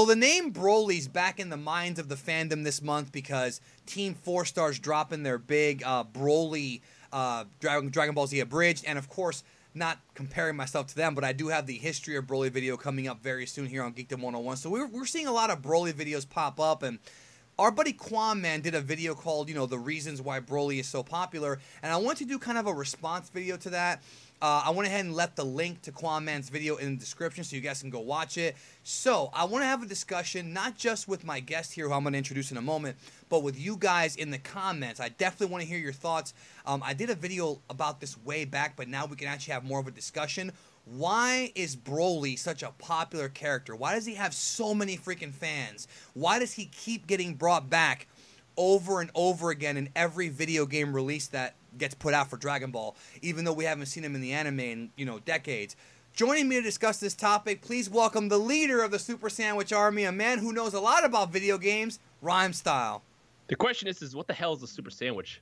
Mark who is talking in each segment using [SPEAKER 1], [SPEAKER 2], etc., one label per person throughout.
[SPEAKER 1] So the name Broly's back in the minds of the fandom this month because Team Four Stars dropping their big uh, Broly uh, Dragon, Dragon Ball Z abridged, and of course, not comparing myself to them, but I do have the history of Broly video coming up very soon here on Geekdom 101. So we're, we're seeing a lot of Broly videos pop up, and our buddy Qaaman did a video called, you know, the reasons why Broly is so popular, and I want to do kind of a response video to that. Uh, I went ahead and left the link to Qaaman's video in the description so you guys can go watch it. So I want to have a discussion, not just with my guest here, who I'm going to introduce in a moment, but with you guys in the comments. I definitely want to hear your thoughts. Um, I did a video about this way back, but now we can actually have more of a discussion. Why is Broly such a popular character? Why does he have so many freaking fans? Why does he keep getting brought back over and over again in every video game release that gets put out for Dragon Ball, even though we haven't seen him in the anime in you know decades. Joining me to discuss this topic, please welcome the leader of the Super Sandwich Army, a man who knows a lot about video games, Rhyme Style.
[SPEAKER 2] The question is, is what the hell is a Super Sandwich?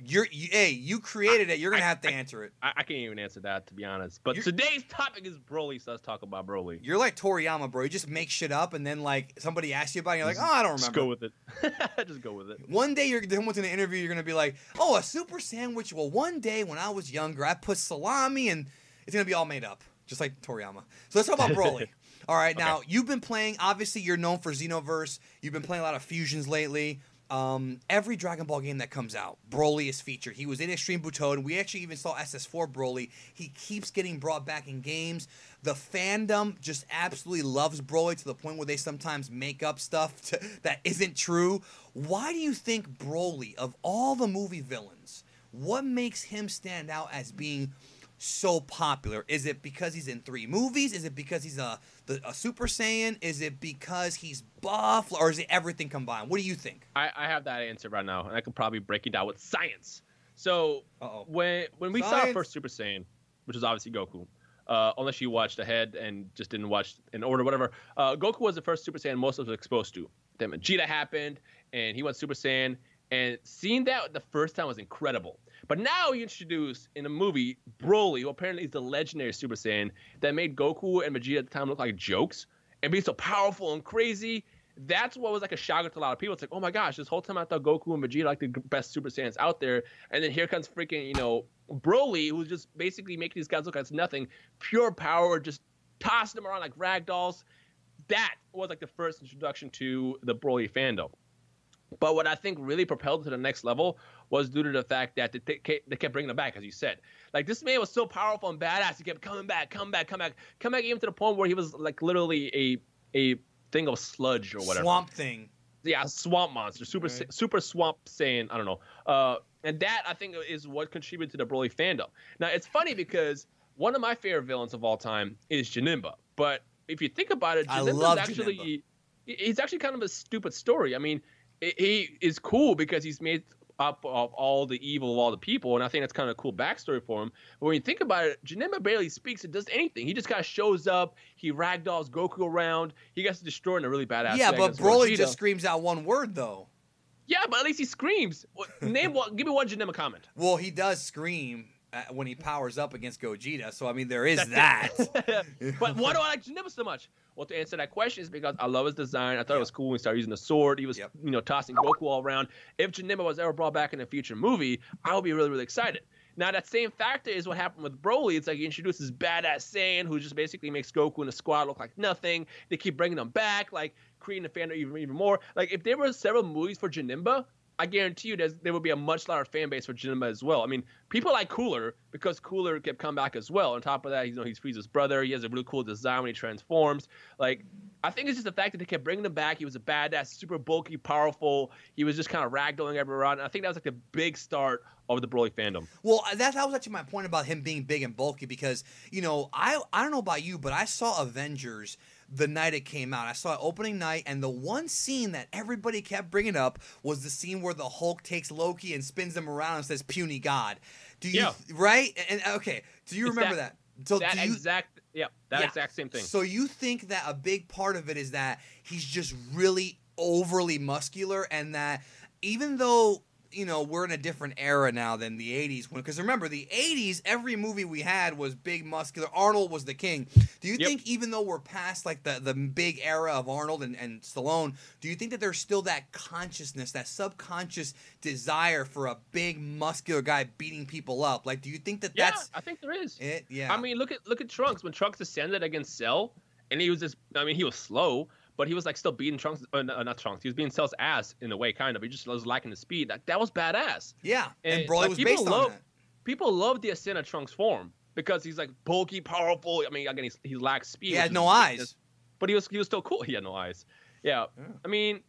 [SPEAKER 1] You're, you, hey, you created it. You're gonna I, have to
[SPEAKER 2] I,
[SPEAKER 1] answer it.
[SPEAKER 2] I, I, can't even answer that to be honest. But you're, today's topic is Broly, so let's talk about Broly.
[SPEAKER 1] You're like Toriyama, bro. You just make shit up, and then like somebody asks you about it, you're like, oh, I don't remember.
[SPEAKER 2] Just go with it. just go with it.
[SPEAKER 1] One day you're someone's in an interview, you're gonna be like, oh, a super sandwich. Well, one day when I was younger, I put salami, and it's gonna be all made up, just like Toriyama. So let's talk about Broly. all right, now you've been playing. Obviously, you're known for Xenoverse. You've been playing a lot of fusions lately. Um, every Dragon Ball game that comes out, Broly is featured. He was in Extreme Butoden. We actually even saw SS4 Broly. He keeps getting brought back in games. The fandom just absolutely loves Broly to the point where they sometimes make up stuff to, that isn't true. Why do you think Broly, of all the movie villains, what makes him stand out as being so popular? Is it because he's in three movies? Is it because he's a the, a Super Saiyan? Is it because he's buff, or is it everything combined? What do you think?
[SPEAKER 2] I, I have that answer right now, and I could probably break it down with science. So Uh-oh. when when we science. saw first Super Saiyan, which was obviously Goku, uh, unless you watched ahead and just didn't watch in order, whatever. Uh, Goku was the first Super Saiyan most of us were exposed to. Then Vegeta happened, and he went Super Saiyan, and seeing that the first time was incredible. But now you introduce in a movie Broly, who apparently is the legendary Super Saiyan that made Goku and Vegeta at the time look like jokes and be so powerful and crazy. That's what was like a shocker to a lot of people. It's like, oh my gosh, this whole time I thought Goku and Vegeta like the best Super Saiyans out there, and then here comes freaking you know Broly, who's just basically making these guys look like nothing, pure power, just tossing them around like rag dolls. That was like the first introduction to the Broly fandom. But what I think really propelled to the next level was due to the fact that they, they kept bringing him back, as you said. Like this man was so powerful and badass, he kept coming back, come back, come back, come back, even to the point where he was like literally a a thing of sludge or whatever.
[SPEAKER 1] Swamp thing.
[SPEAKER 2] Yeah, swamp monster, super right. super swamp Saiyan. I don't know. Uh, and that I think is what contributed to the Broly fandom. Now it's funny because one of my favorite villains of all time is Janemba, but if you think about it, Janemba's actually he's actually kind of a stupid story. I mean, he is cool because he's made up of all the evil of all the people, and I think that's kind of a cool backstory for him. But when you think about it, Janemba barely speaks and does anything. He just kind of shows up. He ragdolls Goku around. He gets destroyed in a really badass.
[SPEAKER 1] Yeah, but Broly just screams out one word though.
[SPEAKER 2] Yeah, but at least he screams. Name one. give me one Janemba comment.
[SPEAKER 1] Well, he does scream uh, when he powers up against Gogeta. So I mean, there is that.
[SPEAKER 2] but why do I like Janemba so much? Well, to answer that question is because I love his design. I thought yep. it was cool when he started using the sword. He was, yep. you know, tossing Goku all around. If Janemba was ever brought back in a future movie, I would be really, really excited. Now, that same factor is what happened with Broly. It's like he introduces badass Saiyan who just basically makes Goku and the squad look like nothing. They keep bringing them back, like creating the fandom even, even more. Like, if there were several movies for Janemba, I guarantee you there would be a much larger fan base for Janemba as well. I mean, people like Cooler because Cooler kept come back as well. On top of that, you know, he's Frieza's brother. He has a really cool design when he transforms. Like, I think it's just the fact that they kept bringing him back. He was a badass, super bulky, powerful. He was just kind of ragdolling everyone. And I think that was like the big start of the Broly fandom.
[SPEAKER 1] Well, uh, that, that was actually my point about him being big and bulky because, you know, I I don't know about you, but I saw Avengers – the night it came out. I saw it opening night, and the one scene that everybody kept bringing up was the scene where the Hulk takes Loki and spins him around and says "puny God." Do you yeah. right? And okay, do you remember that?
[SPEAKER 2] that? So that you, exact, yeah, that yeah. exact same thing.
[SPEAKER 1] So you think that a big part of it is that he's just really overly muscular, and that even though you know we're in a different era now than the 80s because remember the 80s every movie we had was big muscular. Arnold was the king. Do you yep. think even though we're past like the, the big era of arnold and, and stallone do you think that there's still that consciousness that subconscious desire for a big muscular guy beating people up? Like do you think that
[SPEAKER 2] yeah,
[SPEAKER 1] that's
[SPEAKER 2] i think there is.
[SPEAKER 1] it? Yeah.
[SPEAKER 2] I mean look at look at trunks. When trunks ascended against cell and he was just i mean he was slow but he was like still beating Trunks, uh, not Trunks. He was beating Cell's ass in a way, kind of. He just was lacking the speed. That, that was badass.
[SPEAKER 1] Yeah, and, and Broly like, was based
[SPEAKER 2] love,
[SPEAKER 1] on that.
[SPEAKER 2] People love the ascent of Trunks form because he's like bulky, powerful. I mean, again, he's, he lacks speed.
[SPEAKER 1] He had no eyes,
[SPEAKER 2] but he was he was still cool. He had no eyes. Yeah, yeah. I mean,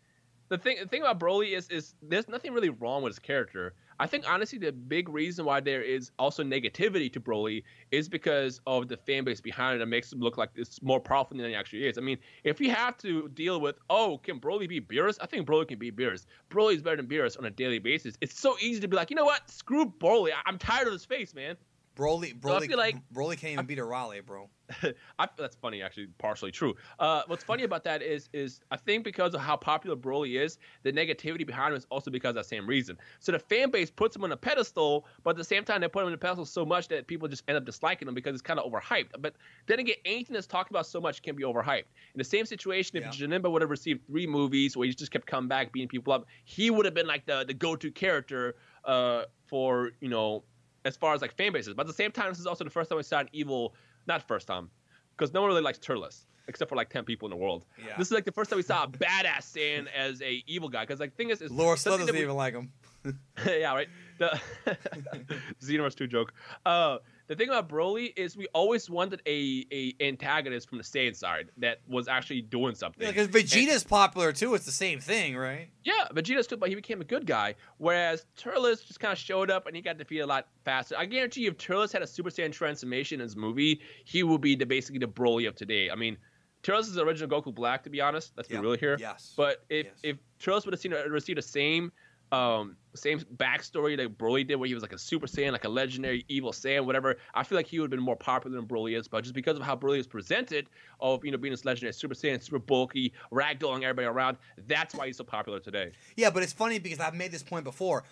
[SPEAKER 2] the thing the thing about Broly is is there's nothing really wrong with his character. I think honestly the big reason why there is also negativity to Broly is because of the fan base behind it that makes him look like it's more powerful than he actually is. I mean, if you have to deal with, oh, can Broly be Beerus? I think Broly can be Beerus. Broly is better than Beerus on a daily basis. It's so easy to be like, you know what? Screw Broly. I- am tired of his face, man.
[SPEAKER 1] Broly, Broly, so like, Broly can't even I, beat a Raleigh, bro.
[SPEAKER 2] I, that's funny, actually, partially true. Uh, what's funny about that is, is I think because of how popular Broly is, the negativity behind him is also because of that same reason. So the fan base puts him on a pedestal, but at the same time, they put him on a pedestal so much that people just end up disliking him because it's kind of overhyped. But then again, anything that's talked about so much can be overhyped. In the same situation, if yeah. Janemba would have received three movies where he just kept coming back, beating people up, he would have been like the the go-to character uh, for you know as far as like fan bases. But at the same time, this is also the first time we saw an evil, not first time, because no one really likes Turles except for like ten people in the world. Yeah. This is like the first time we saw a badass Saiyan as a evil guy. Because like thing is, is
[SPEAKER 1] Laura still doesn't we, even like him.
[SPEAKER 2] yeah, right. The Xenoverse two joke. Uh, the thing about Broly is we always wanted a, a antagonist from the Saiyan side that was actually doing something.
[SPEAKER 1] Yeah, because Vegeta's and, popular too. It's the same thing, right?
[SPEAKER 2] Yeah, Vegeta's too, but he became a good guy. Whereas Turles just kind of showed up and he got defeated a lot faster. I guarantee you, if Turles had a Super Saiyan transformation in his movie, he would be the basically the Broly of today. I mean, Turles is the original Goku Black, to be honest. Let's be real here.
[SPEAKER 1] Yes.
[SPEAKER 2] But if
[SPEAKER 1] yes.
[SPEAKER 2] if Turles would have seen received the same um, same backstory that Broly did, where he was like a Super Saiyan, like a legendary evil Saiyan, whatever. I feel like he would have been more popular than Broly is, but just because of how Broly is presented, of you know being this legendary Super Saiyan, super bulky, ragdolling everybody around, that's why he's so popular today.
[SPEAKER 1] Yeah, but it's funny because I've made this point before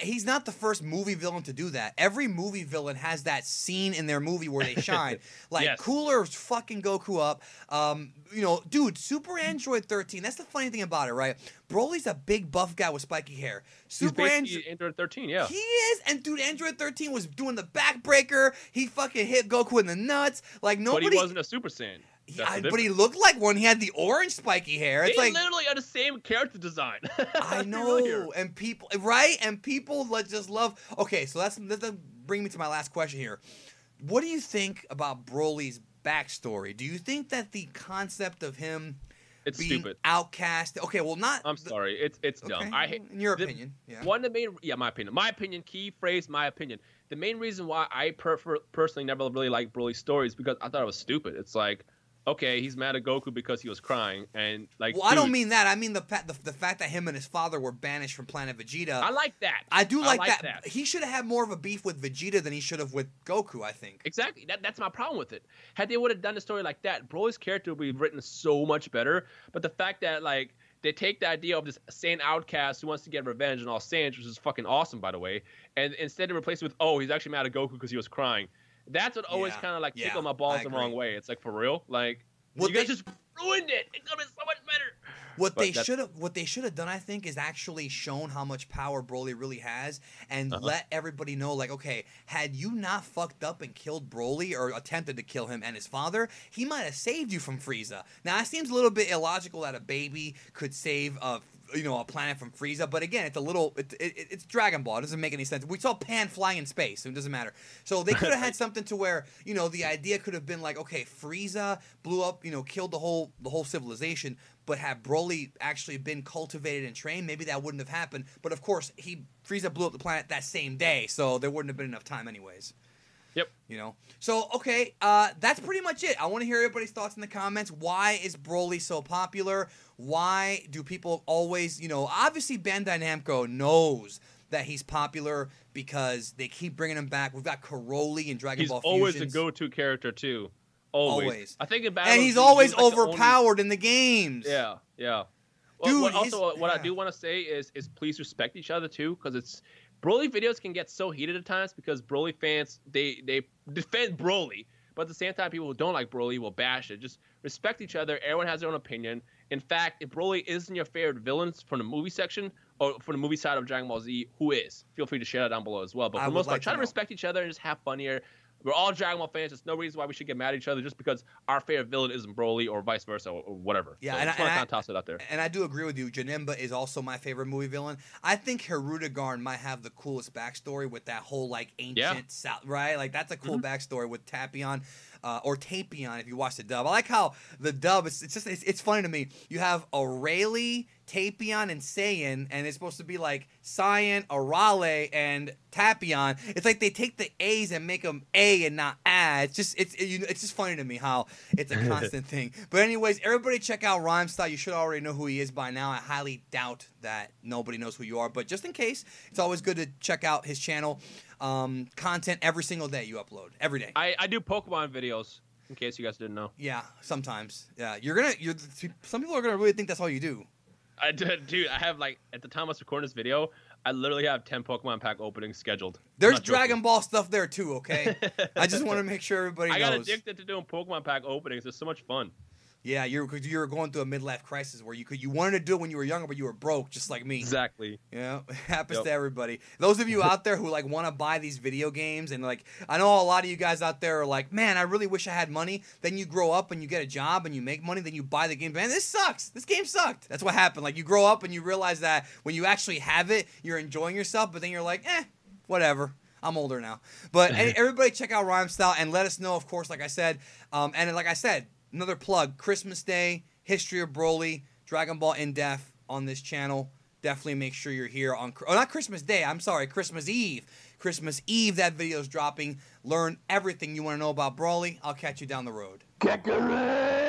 [SPEAKER 1] he's not the first movie villain to do that. Every movie villain has that scene in their movie where they shine. like yes. Cooler's fucking Goku up. Um, you know, dude, Super Android 13. That's the funny thing about it, right? Broly's a big buff guy with spiky hair.
[SPEAKER 2] Super Android Android 13, yeah.
[SPEAKER 1] He is, and dude, Android 13 was doing the backbreaker. He fucking hit Goku in the nuts. Like nobody.
[SPEAKER 2] But he wasn't a Super Saiyan.
[SPEAKER 1] I, but he looked like one. He had the orange spiky hair. It's
[SPEAKER 2] they
[SPEAKER 1] like
[SPEAKER 2] literally had the same character design.
[SPEAKER 1] I know, and people right, and people just love. Okay, so that's that bring me to my last question here. What do you think about Broly's backstory? Do you think that the concept of him
[SPEAKER 2] it's
[SPEAKER 1] being
[SPEAKER 2] stupid.
[SPEAKER 1] outcast? Okay, well, not.
[SPEAKER 2] I'm sorry, it's it's okay. dumb. I
[SPEAKER 1] in your the, opinion, yeah.
[SPEAKER 2] One of the main, yeah, my opinion. My opinion. Key phrase. My opinion. The main reason why I prefer, personally never really liked Broly's stories because I thought it was stupid. It's like okay, he's mad at Goku because he was crying, and like.
[SPEAKER 1] Well, dude, I don't mean that. I mean the, the the fact that him and his father were banished from Planet Vegeta.
[SPEAKER 2] I like that.
[SPEAKER 1] I do like, I like that. that. He should have had more of a beef with Vegeta than he should have with Goku. I think.
[SPEAKER 2] Exactly. That, that's my problem with it. Had they would have done a story like that, Broly's character would be written so much better. But the fact that like they take the idea of this Saiyan outcast who wants to get revenge on all Saiyans, which is fucking awesome, by the way, and instead of replace it with, oh, he's actually mad at Goku because he was crying. That's what always yeah, kind of like yeah, tickle my balls the wrong way. It's like for real, like what you they, guys just ruined it. It could have been so much better.
[SPEAKER 1] What but they should have, what they should have done, I think, is actually shown how much power Broly really has, and uh-huh. let everybody know, like, okay, had you not fucked up and killed Broly or attempted to kill him and his father, he might have saved you from Frieza. Now, it seems a little bit illogical that a baby could save a you know a planet from Frieza. But again, it's a little it, it, it's Dragon Ball. It doesn't make any sense. We saw Pan flying in space, so it doesn't matter. So they could have had something to where you know the idea could have been like, okay, Frieza blew up, you know, killed the whole the whole civilization. But had Broly actually been cultivated and trained, maybe that wouldn't have happened. But of course, he Frieza blew up the planet that same day, so there wouldn't have been enough time anyways.
[SPEAKER 2] Yep.
[SPEAKER 1] You know. So okay, uh, that's pretty much it. I want to hear everybody's thoughts in the comments. Why is Broly so popular? Why do people always, you know, obviously Bandai Namco knows that he's popular because they keep bringing him back. We've got Karoli and Dragon
[SPEAKER 2] he's
[SPEAKER 1] Ball.
[SPEAKER 2] He's always a go-to character too. Always. always. I think in
[SPEAKER 1] and he's always like overpowered only... in the games.
[SPEAKER 2] Yeah, yeah. Dude, well, what, also, what yeah. I do want to say is, is please respect each other too, because it's Broly videos can get so heated at times because Broly fans they they defend Broly, but at the same time, people who don't like Broly will bash it. Just respect each other. Everyone has their own opinion. In fact, if Broly isn't your favorite villains from the movie section or from the movie side of Dragon Ball Z, who is? Feel free to share that down below as well. But for the most part, like try to, to respect each other and just have fun here. We're all Dragon Ball fans. There's no reason why we should get mad at each other just because our favorite villain isn't Broly or vice versa or, or whatever.
[SPEAKER 1] Yeah, so and, I, and I, toss it out there. And I do agree with you. Janemba is also my favorite movie villain. I think Hirudegarn might have the coolest backstory with that whole like ancient yeah. South, right? Like that's a cool mm-hmm. backstory with Tapion uh, or Tapion if you watch the dub. I like how the dub. It's, it's just it's, it's funny to me. You have Rayleigh, Tapion, and Saiyan, and it's supposed to be like Cyan, Arale, and Tapion. It's like they take the A's and make them A and not A. It's just it's it, it's just funny to me how it's a constant thing. But anyways, everybody check out Rhymestyle. You should already know who he is by now. I highly doubt that nobody knows who you are, but just in case, it's always good to check out his channel um, content every single day you upload every day.
[SPEAKER 2] I, I do Pokemon videos in case you guys didn't know.
[SPEAKER 1] Yeah, sometimes. Yeah, you're gonna. You're some people are gonna really think that's all you do.
[SPEAKER 2] I did, dude. I have like at the time I was recording this video, I literally have ten Pokemon pack openings scheduled.
[SPEAKER 1] There's Dragon Ball stuff there too. Okay, I just want to make sure everybody. I
[SPEAKER 2] got addicted to doing Pokemon pack openings. It's so much fun.
[SPEAKER 1] Yeah, you're you were going through a midlife crisis where you could you wanted to do it when you were younger, but you were broke, just like me.
[SPEAKER 2] Exactly.
[SPEAKER 1] Yeah, it happens yep. to everybody. Those of you out there who like want to buy these video games and like, I know a lot of you guys out there are like, man, I really wish I had money. Then you grow up and you get a job and you make money, then you buy the game. Man, this sucks. This game sucked. That's what happened. Like you grow up and you realize that when you actually have it, you're enjoying yourself, but then you're like, eh, whatever. I'm older now. But everybody check out Rhymestyle and let us know, of course, like I said. Um, and like I said, another plug Christmas Day, History of Broly, Dragon Ball in Depth on this channel. Definitely make sure you're here on, oh, not Christmas Day, I'm sorry, Christmas Eve. Christmas Eve, that video is dropping. Learn everything you want to know about Broly. I'll catch you down the road. Kakarot!